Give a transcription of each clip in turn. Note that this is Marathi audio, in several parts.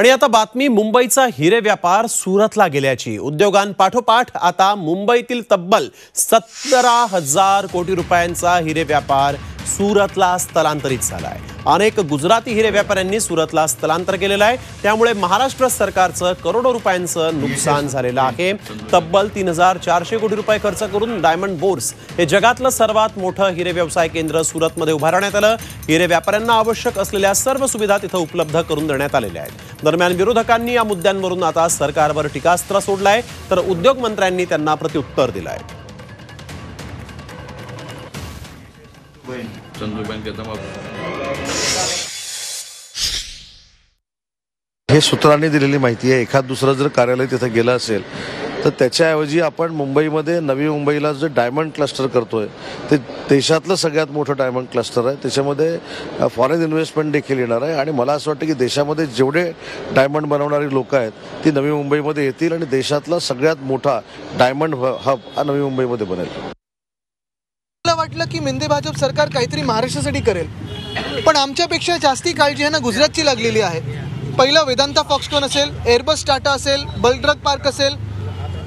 आणि आता बातमी मुंबईचा हिरे व्यापार सुरतला गेल्याची. उद्योगांपाठोपाठ आता मुंबईतील तब्बल सतरा हजार कोटी रुपयांचा हिरे व्यापार सुरतला स्थलांतरित झाला आहे अनेक गुजराती हिरे व्यापाऱ्यांनी सुरतला स्थलांतर केलेलं आहे. त्यामुळे महाराष्ट्र सरकारचं करोडो रुपयांचं नुकसान झालेलं आहे. तब्बल तीन हजार चारशे कोटी रुपये खर्च करून डायमंड बोर्स हे जगातलं सर्वात मोठं हिरे व्यवसाय केंद्र सुरतमध्ये उभारण्यात आलं. हिरे व्यापाऱ्यांना आवश्यक असलेल्या सर्व सुविधा तिथं उपलब्ध करून देण्यात आलेल्या आहेत. दरम्यान विरोधकांनी या मुद्द्यांवरून आता सरकारवर टीकास्त्र सोडलंय. तर उद्योग मंत्र्यांनी त्यांना प्रत्युत्तर दिलं आहे हे सूत्रांनी दिलेली माहिती आहे. एखाद दुसरं जर कार्यालय तिथं गेलं असेल तर त्याच्याऐवजी आपण मुंबईमध्ये नवी मुंबईला जे डायमंड क्लस्टर करतोय ते देशातलं सगळ्यात मोठं डायमंड क्लस्टर आहे. त्याच्यामध्ये फॉरेन इन्व्हेस्टमेंट देखील येणार आहे आणि मला असं वाटतं की देशामध्ये जेवढे डायमंड बनवणारी लोक आहेत ती नवी मुंबईमध्ये येतील आणि देशातला सगळ्यात मोठा डायमंड हब हा नवी मुंबईमध्ये बनेल. वाटलं की मिंदे भाजप सरकार काहीतरी महाराष्ट्रासाठी करेल. पण आमच्यापेक्षा जास्ती काळजी ह्यांना गुजरातची लागलेली आहे. पहिलं वेदांता फॉक्सकॉन असेल एअरबस टाटा असेल बलड्रग पार्क असेल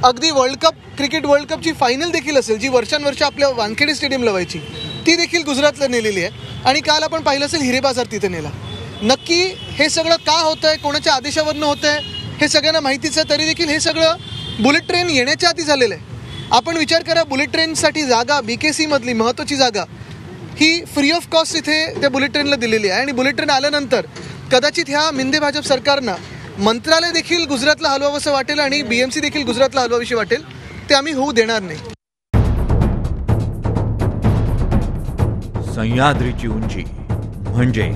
अगदी वर्ल्ड कप क्रिकेट वर्ल्ड कपची फायनल देखील असेल जी वर्षानुवर्ष आपल्या वानखेडे स्टेडियमला व्हायची ती देखील गुजरातला नेलेली आहे. आणि काल आपण पाहिलं असेल हिरे बाजार तिथे नेला. नक्की हे सगळं का होतं आहे कोणाच्या आदेशावरनं होतं आहे हे सगळ्यांना माहितीच आहे तरी देखील हे सगळं बुलेट ट्रेन येण्याच्या आधी झालेलं आहे. आपण विचार करा बुलेट ट्रेनसाठी जागा बी के सीमधली महत्त्वाची जागा ही फ्री ऑफ कॉस्ट इथे त्या बुलेट ट्रेनला दिलेली आहे. आणि बुलेट ट्रेन आल्यानंतर कदाचित ह्या मिंदे भाजप सरकारनं मंत्रालय देखील गुजरातला हलवावंसं वाटेल आणि बी एम सी देखील गुजरातला हलवाविषयी वाटेल ते आम्ही होऊ देणार नाही. सह्याद्रीची उंची म्हणजे